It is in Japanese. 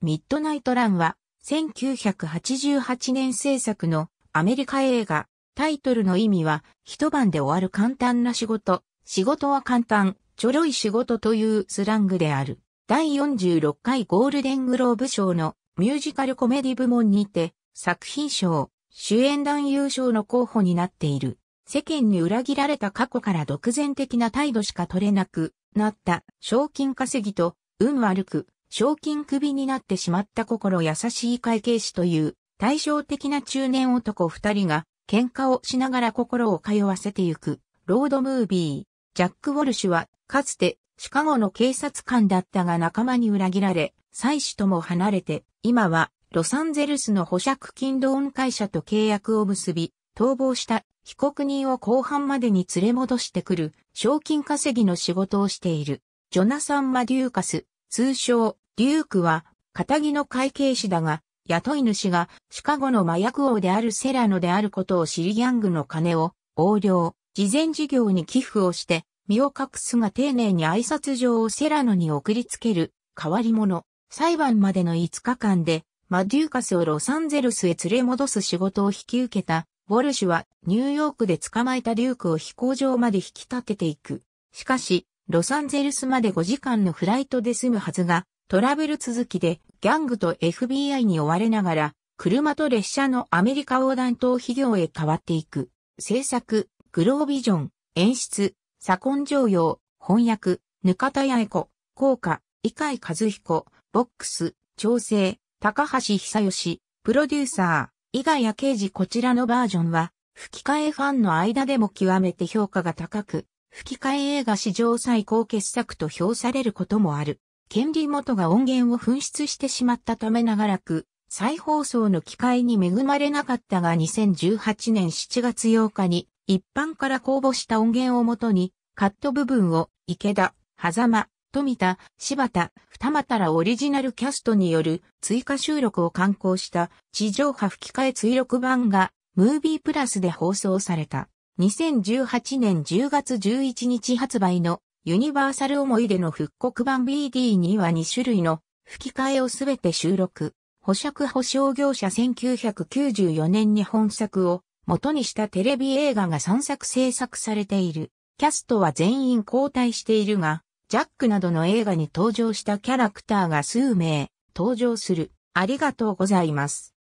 ミッドナイトランは1988年制作のアメリカ映画。タイトルの意味は一晩で終わる簡単な仕事。仕事は簡単、ちょろい仕事というスラングである。第46回ゴールデングローブ賞のミュージカルコメディ部門にて作品賞、主演男優賞の候補になっている。世間に裏切られた過去から独善的な態度しか取れなくなった賞金稼ぎと運悪く賞金首になってしまった心優しい会計士という対照的な中年男二人が喧嘩をしながら心を通わせてゆくロードムービー。ジャック・ウォルシュはかつてシカゴの警察官だったが仲間に裏切られ、妻子とも離れて、今はロサンゼルスの保釈金ローン会社と契約を結び、逃亡した被告人を後半までに連れ戻してくる、賞金稼ぎの仕事をしている。ジョナサン・マデューカス、通称、デュークは、仇の会計士だが、雇い主がシカゴの麻薬王であるセラノであることを知りギャングの金を横領、事前事業に寄付をして、身を隠すが丁寧に挨拶状をセラノに送りつける、変わり者。裁判までの5日間で、マデューカスをロサンゼルスへ連れ戻す仕事を引き受けたウォルシュはニューヨークで捕まえたデュークを飛行場まで引き立てていく。しかし、ロサンゼルスまで5時間のフライトで済むはずが、トラブル続きでギャングと FBI に追われながら、車と列車のアメリカ横断逃避業へ変わっていく。制作、グロービジョン、演出、左近上陽、翻訳、ぬかたやえこ、効果、伊海和彦、ボックス、調整、高橋久義、プロデューサー、伊賀谷刑事こちらのバージョンは、吹き替えファンの間でも極めて評価が高く、吹き替え映画史上最高傑作と評されることもある。権利元が音源を紛失してしまったため長らく、再放送の機会に恵まれなかったが2018年7月8日に一般から公募した音源をもとに、カット部分を池田、狭間、富田、柴田、二股らオリジナルキャストによる追加収録を刊行した地上波吹き替え追録版がムービープラスで放送された。2018年10月11日発売のユニバーサル思い出の復刻版 BD には2種類の吹き替えをすべて収録。保釈保証業者1994年に本作を元にしたテレビ映画が3作制作されている。キャストは全員交代しているが、ジャックなどの映画に登場したキャラクターが数名登場する。ありがとうございます。